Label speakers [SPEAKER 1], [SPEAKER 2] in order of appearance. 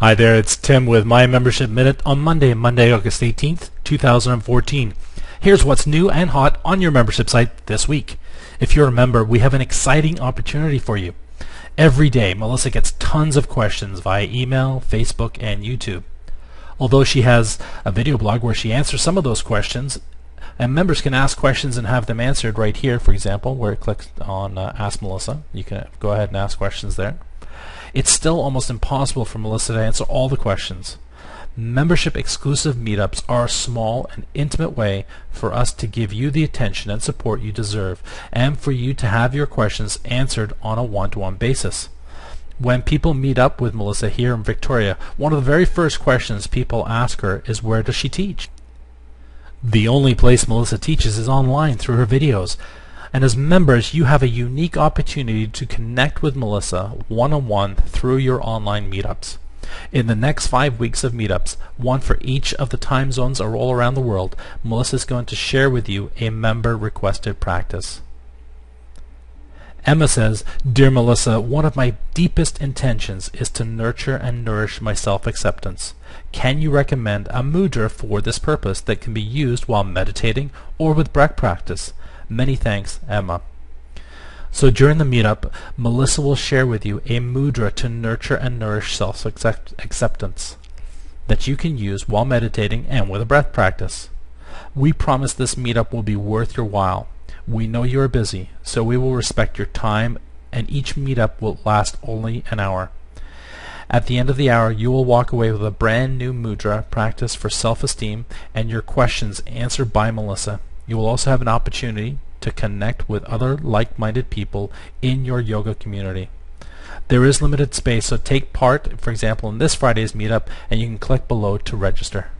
[SPEAKER 1] Hi there, it's Tim with My Membership Minute on Monday, Monday, August 18th, 2014. Here's what's new and hot on your membership site this week. If you're a member, we have an exciting opportunity for you. Every day, Melissa gets tons of questions via email, Facebook, and YouTube. Although she has a video blog where she answers some of those questions, and members can ask questions and have them answered right here, for example, where it clicks on uh, Ask Melissa. You can go ahead and ask questions there. It's still almost impossible for Melissa to answer all the questions. Membership exclusive meetups are a small and intimate way for us to give you the attention and support you deserve and for you to have your questions answered on a one-to-one basis. When people meet up with Melissa here in Victoria, one of the very first questions people ask her is where does she teach? The only place Melissa teaches is online through her videos. And as members, you have a unique opportunity to connect with Melissa one-on-one through your online meetups. In the next five weeks of meetups, one for each of the time zones are all around the world, Melissa is going to share with you a member-requested practice. Emma says, Dear Melissa, one of my deepest intentions is to nurture and nourish my self-acceptance. Can you recommend a mudra for this purpose that can be used while meditating or with breath practice? Many thanks, Emma. So during the meetup, Melissa will share with you a mudra to nurture and nourish self-acceptance that you can use while meditating and with a breath practice. We promise this meetup will be worth your while. We know you are busy, so we will respect your time and each meetup will last only an hour. At the end of the hour, you will walk away with a brand new mudra practice for self-esteem and your questions answered by Melissa. You will also have an opportunity to connect with other like-minded people in your yoga community. There is limited space, so take part, for example, in this Friday's meetup, and you can click below to register.